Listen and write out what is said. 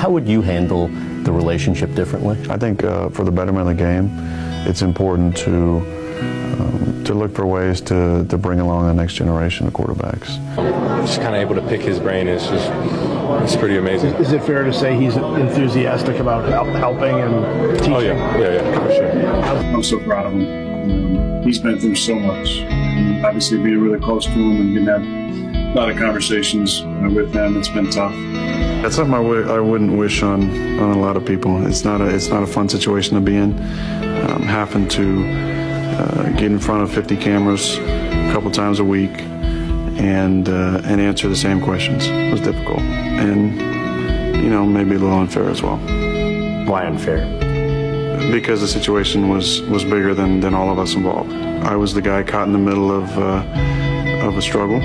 How would you handle the relationship differently? I think uh, for the betterment of the game, it's important to um, to look for ways to, to bring along the next generation of quarterbacks. Just kind of able to pick his brain is just it's pretty amazing. Is it fair to say he's enthusiastic about helping and teaching? Oh yeah, yeah, yeah, for sure. I'm so proud of him. Um, he's been through so much. And obviously, being really close to him and getting that, a lot of conversations uh, with him, it's been tough. That's something I w- I wouldn't wish on, on a lot of people. It's not a it's not a fun situation to be in. Um, having to uh, get in front of 50 cameras a couple times a week and uh, and answer the same questions was difficult and you know maybe a little unfair as well. Why unfair? Because the situation was was bigger than than all of us involved. I was the guy caught in the middle of uh, of a struggle.